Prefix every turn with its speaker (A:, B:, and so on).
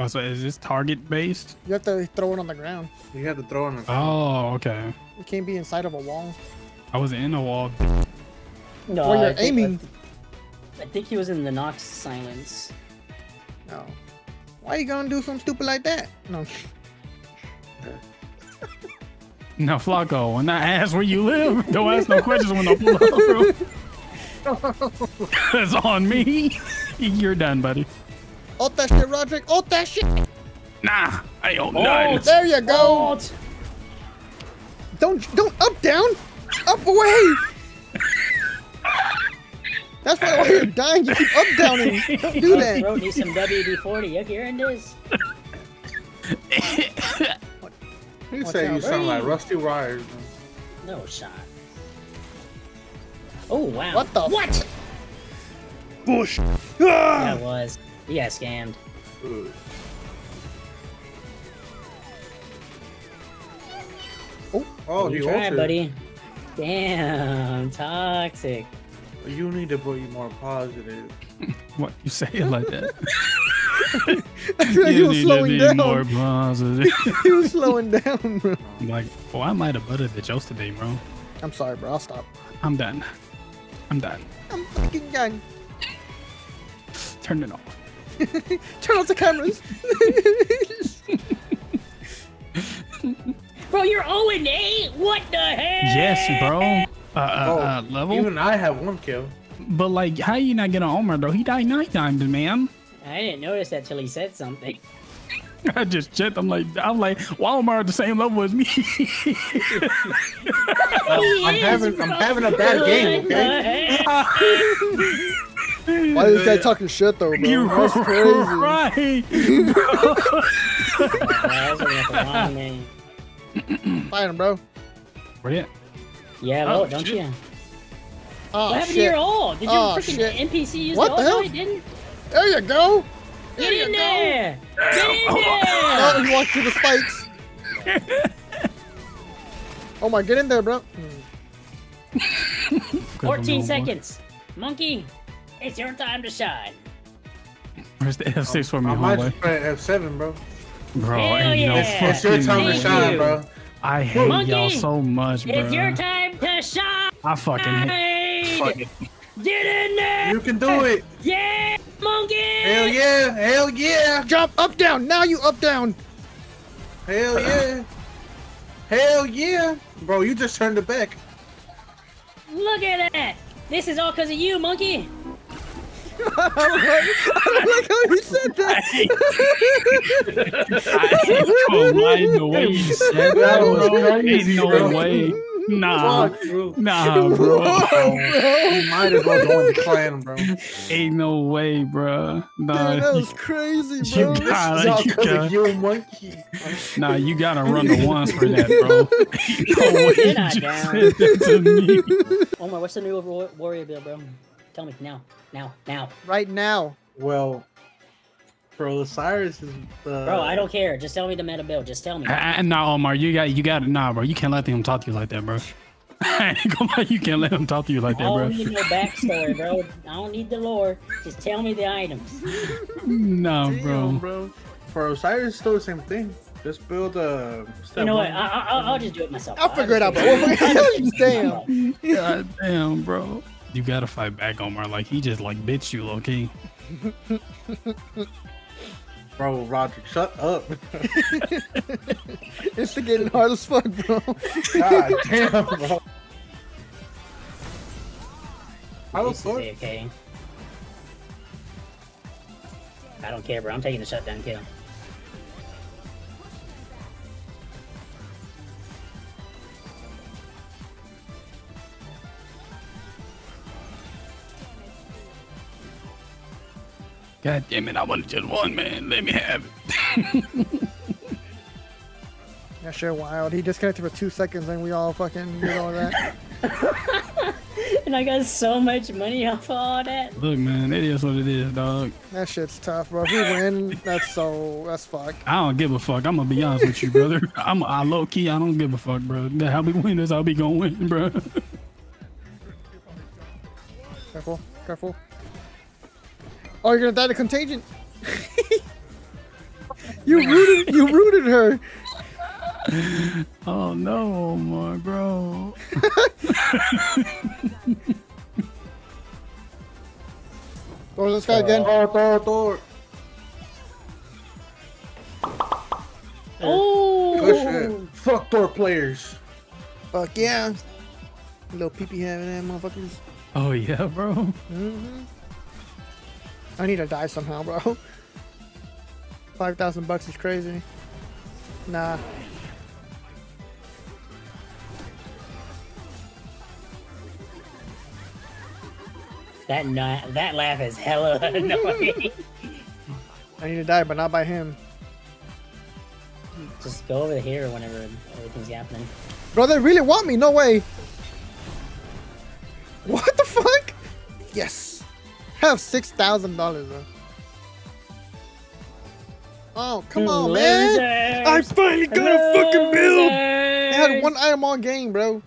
A: Oh, so is this target based?
B: You have to throw it on the ground.
C: You have to throw in the. ground.
A: Oh, okay.
B: You can't be inside of a wall.
A: I was in a wall.
D: No,
B: Well,
D: I
B: you're
D: think-
B: aiming.
D: I think he was in the Nox silence.
B: No. Why are you gonna do something stupid like that? No.
A: No, Flaco, when I ask where you live, don't ask no questions when I pull up, bro. It's on me. You're done, buddy.
B: Ult that shit, Roderick. Ult that shit.
A: Nah, I don't
D: Oh,
A: know.
B: There you go.
D: Ult!
B: Don't don't up down. Up away. That's why while you're dying, you keep up downing. Don't do
D: Oh,
B: that.
D: Bro, need some WD-40. Yep, here it is.
C: You
B: Watch
C: say you
B: out.
C: sound like Rusty Wires.
D: No shot. Oh, wow.
B: What the
D: What?
B: Bush. Ah!
D: That was. He got scammed.
C: man.
B: Oh.
C: Oh,
D: you
C: he
D: tried, buddy. Damn, toxic.
C: You need to be more positive.
A: What you say it like that?
B: I feel like he was
A: need
B: slowing
A: to be
B: down.
A: more positive.
B: he was slowing down, bro.
A: I'm like, oh, I might have buttered the jokes today, bro.
B: I'm sorry, bro. I'll stop.
A: I'm done. I'm done.
B: I'm fucking done.
A: Turn it off.
B: Turn off the cameras.
D: Bro, you're 0 and 8? What the hell?
A: Yes, bro. Uh, uh,
C: Oh,
A: uh, level.
C: Even I have one kill.
A: But like, how you not get on Omar though? He died nine times, man.
D: I didn't notice that till he said something.
A: I just checked. I'm like, I'm like, Walmart at the same level as me?
C: I'm having, I'm having a bad game. Okay.
B: Why is this guy talking shit though, bro?
A: You're
B: That's crazy.
A: right.
D: I was looking at the wrong name.
B: Fight him, bro.
A: Where you at?
D: Yeah,
A: Oh,
D: oh, don't
A: shit.
D: you?
B: Oh
D: What happened to
B: shit.
D: your ult? Did your
B: Oh,
D: freaking
B: shit.
D: NPC use
B: What
D: the
B: the
D: ult?
B: hell?
D: No, it didn't.
B: There you go. There
D: Get
B: you
D: in
B: go.
D: there! Get in
B: Oh,
D: there!
B: he walked through the spikes. oh my, get in there, bro. Hmm.
D: 14 seconds. Monkey, it's your time to shine.
A: Where's the F6 for me,
C: I might
A: homeboy?
C: just play F7, bro.
A: Bro,
D: Hell
A: ain't no
D: yeah.
C: It's your time to shine,
D: you.
C: bro.
A: I hate
D: Monkey,
A: y'all so much, bro.
D: It's your time to shine!
A: I fucking hate. Fuck it.
D: Get in there!
C: You can do it.
D: Yeah, monkey!
C: Hell yeah. Hell yeah.
B: Jump up, down. Now you up, down.
C: Hell yeah. Hell yeah. Bro, you just turned it back.
D: Look at that! This is all because of you, monkey!
B: I like how you said that.
A: I don't like the way you said that,
C: was
A: bro. Ain't no way. Nah,
C: Fuck, bro.
A: nah, bro.
C: You might as well join the clan, bro.
A: Ain't no way, bro. Nah,
B: Dude, that was crazy, bro.
A: you got
C: It's all
A: it. You
C: 'cause of
A: got,
C: you monkey.
A: nah, you gotta run the ones for that, bro. No way
D: You're not down. Omar, what's the new warrior build, bro? Tell me now, now, now.
B: Right now.
C: Well, bro, Osiris is the.
D: Bro, I don't care. Just tell me the meta build. Just tell me.
A: Uh, nah, Omar, you got, you got, nah, bro. You can't let them talk to you like that, bro. I ain't you can't let them talk to you like
D: I
A: that,
D: don't
A: bro.
D: need no backstory, bro. I don't need the lore. Just tell me the items.
A: Nah,
C: Damn,
A: bro.
C: bro. For Osiris, still the same thing. Just build a.
D: You know what? I, I, I'll, I'll just do it myself.
B: I'll figure it out,
D: just
B: bro.
D: do
B: We'll figure it out.
D: I'll just do it
B: Damn.
A: God damn, bro. You gotta fight back, Omar. Like he just like bitch you, low key.
C: Bro, Roderick, shut up.
B: It's the getting hard as fuck, bro.
C: God damn, bro. How the
D: This is okay. I don't care, bro. I'm taking the shutdown kill.
A: God damn it, I wanted just one, man. Let me have it.
B: That shit wild. He disconnected for two seconds and we all fucking did all that.
D: And I got so much money off of all that.
A: Look, man, it is what it is, dog.
B: That shit's tough, bro. If we win, that's so that's fuck.
A: I don't give a fuck. I'm gonna be honest with you, brother. I'm I low key. I don't give a fuck, bro. That How we win this, I'll be gonna win, bro.
B: Careful, careful. Oh, you're gonna die to contagion. You rooted. You rooted her.
A: Oh no, my bro.
B: Or this guy again.
C: Thor, Thor, Thor.
D: Oh!
C: Good shit. Fuck Thor players.
B: Fuck yeah. Little pee pee having that motherfuckers.
A: Oh yeah, bro.
B: hmm I need to die somehow, bro. Five thousand bucks is crazy. Nah.
D: That that laugh is hella annoying.
B: I need to die, but not by him.
D: Just go over here whenever everything's happening.
B: Bro, they really want me. No way. What the fuck? Yes. Have six thousand dollars, bro. Oh, come on, man. I finally got a fucking build. I had one item all game, bro.